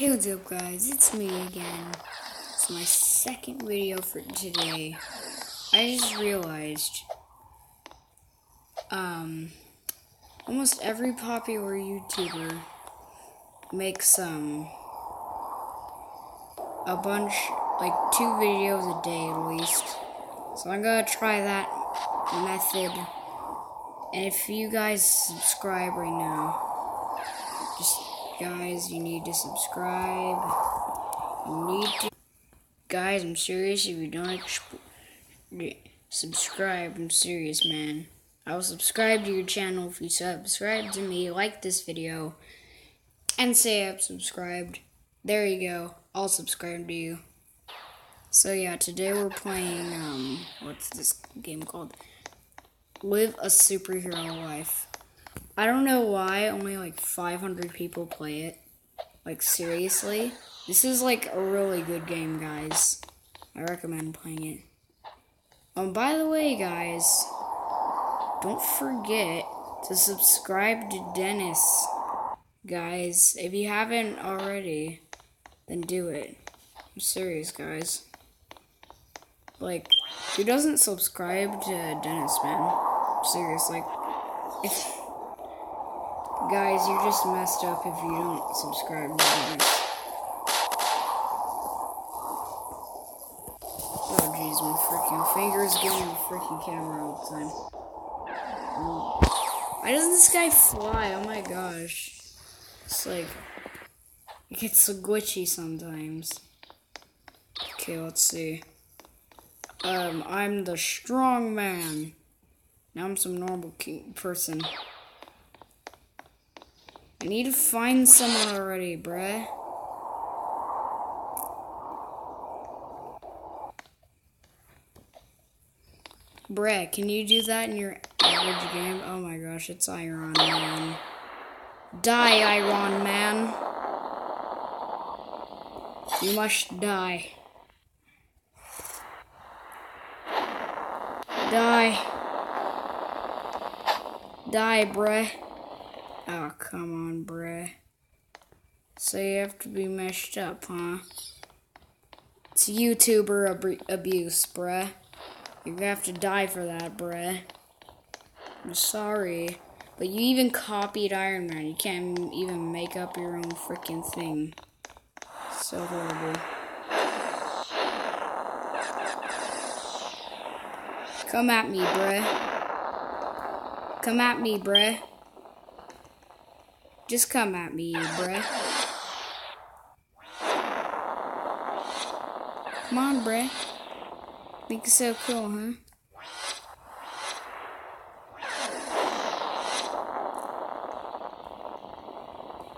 Hey, what's up, guys? It's me again. It's my second video for today. I just realized, um, almost every popular YouTuber makes um a bunch, like two videos a day at least. So I'm gonna try that method. And if you guys subscribe right now, guys, you need to subscribe. You need to, guys. I'm serious. If you don't subscribe, I'm serious, man. I will subscribe to your channel if you subscribe to me, like this video, and say I've subscribed. There you go. I'll subscribe to you. So yeah, today we're playing um, what's this game called? Live a superhero life. I don't know why only like 500 people play it. Like, seriously? This is like a really good game, guys. I recommend playing it. Um, by the way, guys, don't forget to subscribe to Denis. Guys, if you haven't already, then do it. I'm serious, guys. Like, who doesn't subscribe to Denis, man? serious, like, if Guys, you're just messed up if you don't subscribe. Oh jeez, my freaking fingers getting the freaking camera all the time. Why doesn't this guy fly? Oh my gosh. It's like, it gets so glitchy sometimes. Okay, let's see. Um, I'm the strong man. Now I'm some normal person. I need to find someone already, bruh. Bruh, can you do that in your average game? Oh my gosh, it's Iron Man. Die, Iron Man. You must die. Die. Die, bruh. Oh, come on, bruh. So you have to be meshed up, huh? It's YouTuber ab abuse, bruh. You're gonna have to die for that, bruh. I'm sorry. But you even copied Iron Man. You can't even make up your own freaking thing. So horrible. Come at me, bruh. Come at me, bruh. Just come at me, bruh. Come on, bruh. Think it's so cool, huh?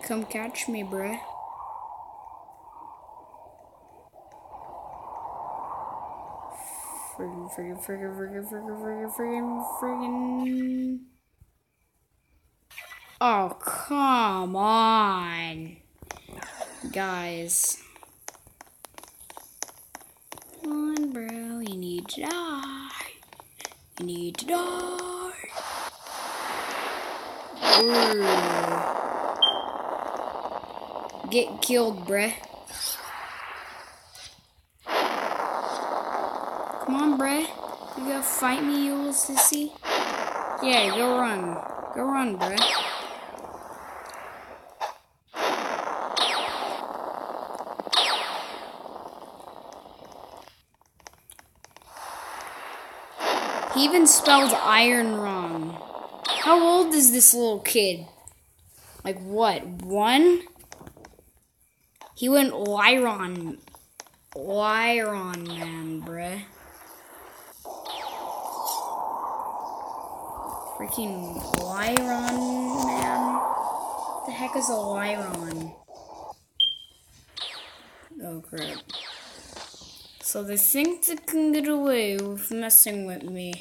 Come catch me, bruh. Friggin', friggin', friggin', friggin', friggin', friggin', friggin'. Oh, come on. Guys. Come on, bro. You need to die. You need to die. Ooh. Get killed, bruh. Come on, bruh. You gonna fight me, you little sissy? Yeah, go run. Go run, bruh. He even spelled iron wrong. How old is this little kid? Like what? One? He went Lyron. Lyron man, bruh. Freaking Lyron man. What the heck is a Lyron? Oh crap. So they think they can get away with messing with me.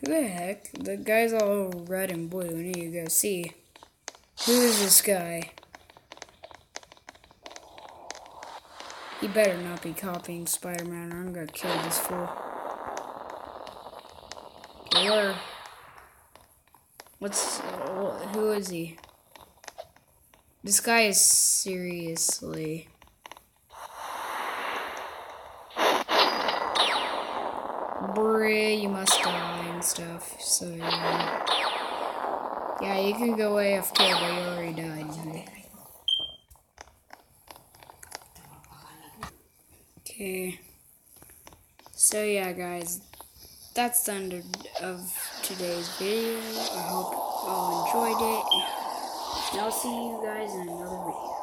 Who the heck? The guy's all red and blue. Need to go see. Who is this guy? He better not be copying Spider-Man or I'm gonna kill this fool. Or what's who is he? This guy is seriously. Bray, you must die and stuff. So yeah. Yeah, you can go away AFK, but you already died. Okay. So yeah, guys, that's the end of today's video. I hope you all enjoyed it. And I'll see you guys in another video.